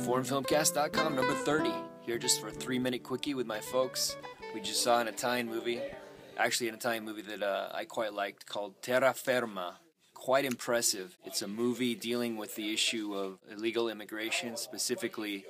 ForeignFilmCast.com, number 30. Here just for a three minute quickie with my folks. We just saw an Italian movie, actually, an Italian movie that uh, I quite liked called Terra Terraferma. Quite impressive. It's a movie dealing with the issue of illegal immigration. Specifically,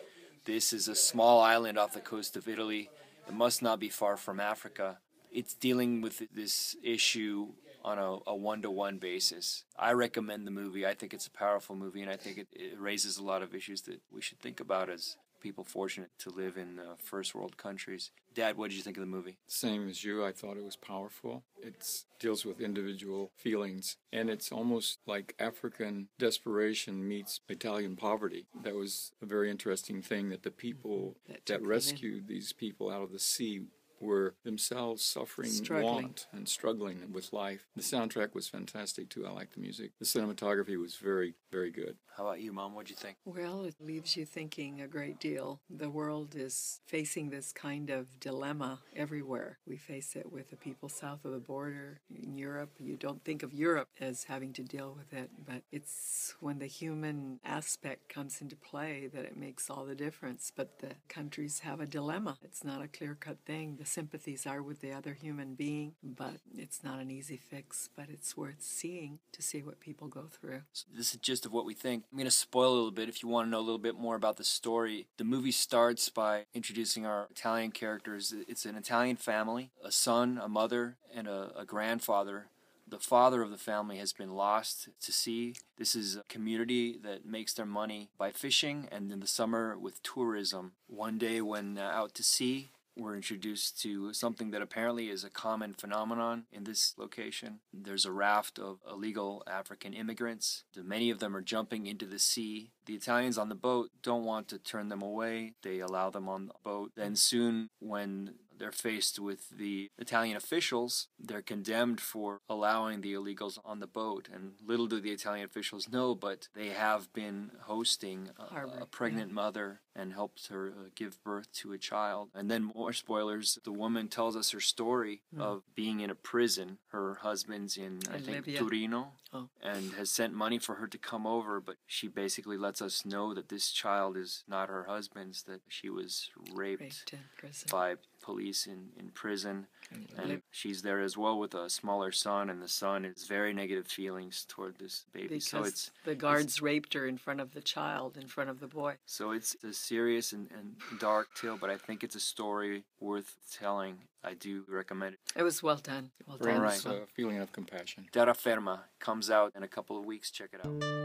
this is a small island off the coast of Italy. It must not be far from Africa. It's dealing with this issue on a one to one basis. I recommend the movie. I think it's a powerful movie, and I think it, it, raises a lot of issues that we should think about as people fortunate to live in uh, first world countries. Dad, what did you think of the movie? Same as you. I thought it was powerful. It deals with individual feelings, and it's almost like African desperation meets Italian poverty. That was a very interesting thing that the people that, that rescued these people out of the sea were themselves suffering struggling. want and struggling with life. The soundtrack was fantastic too. I liked the music. The cinematography was very, very good. How about you, Mom? What'd you think? Well, it leaves you thinking a great deal. The world is facing this kind of dilemma everywhere. We face it with the people south of the border in Europe. You don't think of Europe as having to deal with it, but it's when the human aspect comes into play that it makes all the difference. But the countries have a dilemma. It's not a clear cut thing. The sympathies are with the other human being, but it's not an easy fix, but it's worth seeing to see what people go through. So this is just of what we think. I'm going to spoil a little bit if you want to know a little bit more about the story. The movie starts by introducing our Italian characters. It's an Italian family, a son, a mother, and a, a grandfather the father of the family has been lost to sea. This is a community that makes their money by fishing and in the summer with tourism. One day, when uh, out to sea, we're introduced to something that apparently is a common phenomenon in this location. There's a raft of illegal African immigrants. Many of them are jumping into the sea. The Italians on the boat don't want to turn them away. They allow them on the boat. Then soon, when they're faced with the Italian officials. They're condemned for allowing the illegals on the boat. And little do the Italian officials know, but they have been hosting a, a pregnant yeah. mother and helped her uh, give birth to a child. And then, more spoilers, the woman tells us her story mm. of being in a prison. Her husband's in, I think, Torino, oh. and has sent money for her to come over, but she basically lets us know that this child is not her husband's, that she was raped, raped by police in, in prison. Mm-hmm. And she's there as well with a smaller son, and the son has very negative feelings toward this baby. Because so it's the guards it's, raped her in front of the child, in front of the boy. So it's a serious and, and dark tale, but I think it's a story worth telling. I do recommend it. It was well done. Well done. Right. a feeling of compassion. Terraferma comes out in a couple of weeks. Check it out.